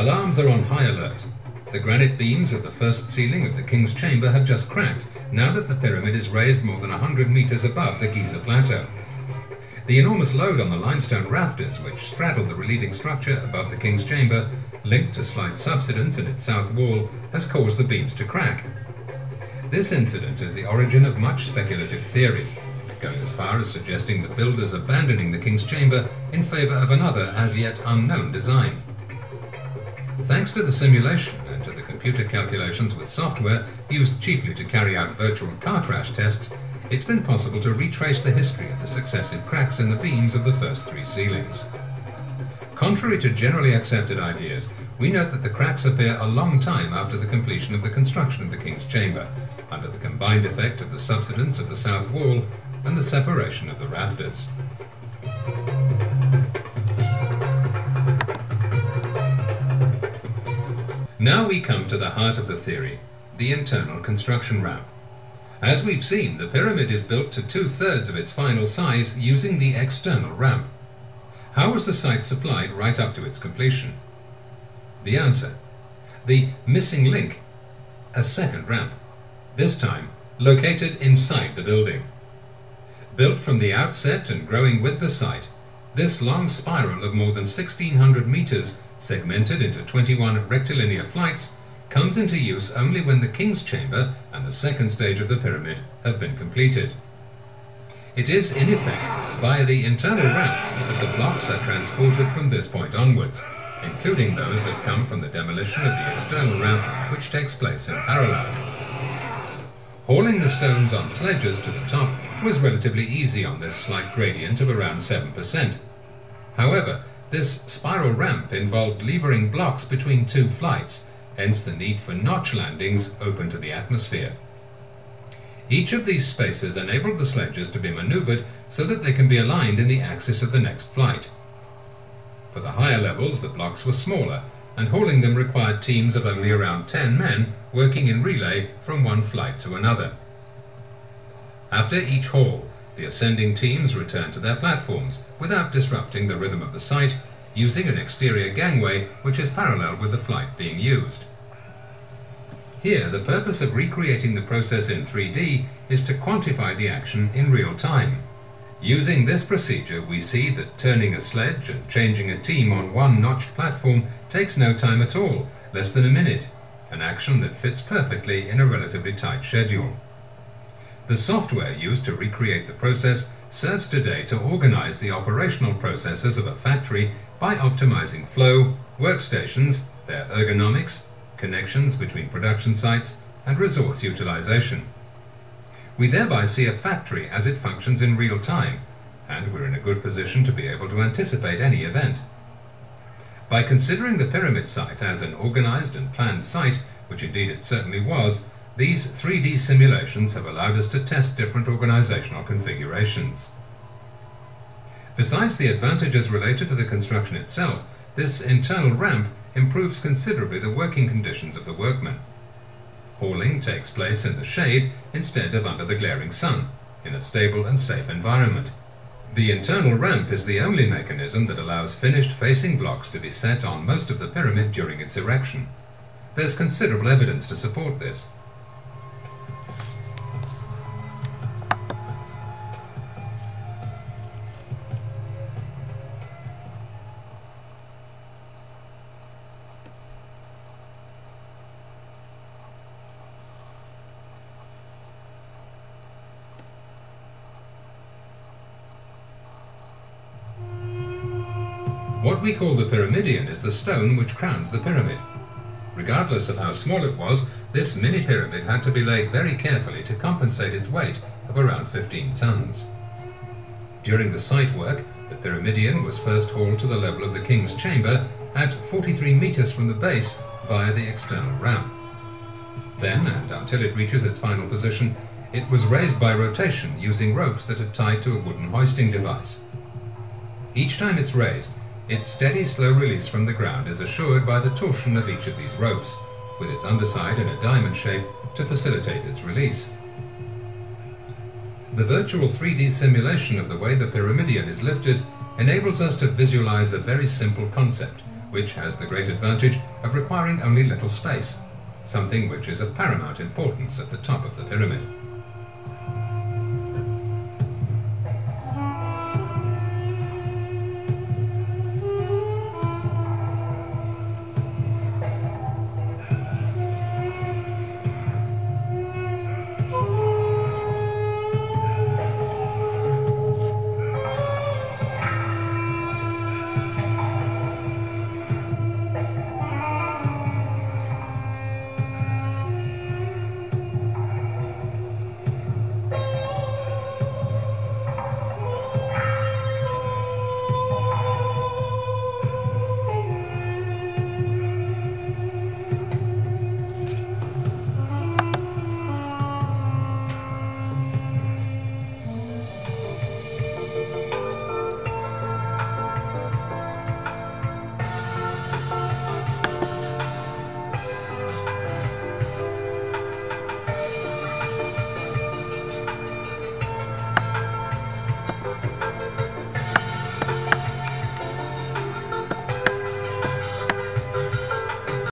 Alarms are on high alert. The granite beams of the first ceiling of the King's Chamber have just cracked, now that the pyramid is raised more than 100 metres above the Giza Plateau. The enormous load on the limestone rafters, which straddle the relieving structure above the King's Chamber, linked to slight subsidence in its south wall, has caused the beams to crack. This incident is the origin of much speculative theories, going as far as suggesting the builders abandoning the King's Chamber in favour of another as yet unknown design. Thanks to the simulation and to the computer calculations with software used chiefly to carry out virtual car crash tests, it's been possible to retrace the history of the successive cracks in the beams of the first three ceilings. Contrary to generally accepted ideas, we note that the cracks appear a long time after the completion of the construction of the King's Chamber, under the combined effect of the subsidence of the south wall and the separation of the rafters. Now we come to the heart of the theory, the internal construction ramp. As we've seen, the pyramid is built to two-thirds of its final size using the external ramp. How was the site supplied right up to its completion? The answer. The missing link. A second ramp. This time, located inside the building. Built from the outset and growing with the site, this long spiral of more than 1600 meters, segmented into 21 rectilinear flights, comes into use only when the King's Chamber and the second stage of the pyramid have been completed. It is, in effect, via the internal ramp that the blocks are transported from this point onwards, including those that come from the demolition of the external ramp which takes place in parallel. Hauling the stones on sledges to the top was relatively easy on this slight gradient of around 7%. However, this spiral ramp involved levering blocks between two flights, hence the need for notch landings open to the atmosphere. Each of these spaces enabled the sledges to be maneuvered so that they can be aligned in the axis of the next flight. For the higher levels, the blocks were smaller, and hauling them required teams of only around 10 men working in relay from one flight to another. After each haul, the ascending teams return to their platforms without disrupting the rhythm of the site, using an exterior gangway which is parallel with the flight being used. Here, the purpose of recreating the process in 3D is to quantify the action in real time. Using this procedure, we see that turning a sledge and changing a team on one notched platform takes no time at all, less than a minute, an action that fits perfectly in a relatively tight schedule. The software used to recreate the process serves today to organize the operational processes of a factory by optimizing flow, workstations, their ergonomics, connections between production sites, and resource utilization. We thereby see a factory as it functions in real time, and we're in a good position to be able to anticipate any event. By considering the pyramid site as an organized and planned site, which indeed it certainly was, these 3D simulations have allowed us to test different organizational configurations. Besides the advantages related to the construction itself, this internal ramp improves considerably the working conditions of the workmen. Hauling takes place in the shade instead of under the glaring sun, in a stable and safe environment. The internal ramp is the only mechanism that allows finished facing blocks to be set on most of the pyramid during its erection. There's considerable evidence to support this. What we call the pyramidion is the stone which crowns the pyramid. Regardless of how small it was, this mini pyramid had to be laid very carefully to compensate its weight of around 15 tons. During the site work, the pyramidion was first hauled to the level of the king's chamber at 43 meters from the base via the external ramp. Then, and until it reaches its final position, it was raised by rotation using ropes that are tied to a wooden hoisting device. Each time it's raised, its steady, slow release from the ground is assured by the torsion of each of these ropes, with its underside in a diamond shape to facilitate its release. The virtual 3D simulation of the way the pyramidion is lifted enables us to visualize a very simple concept, which has the great advantage of requiring only little space, something which is of paramount importance at the top of the pyramid.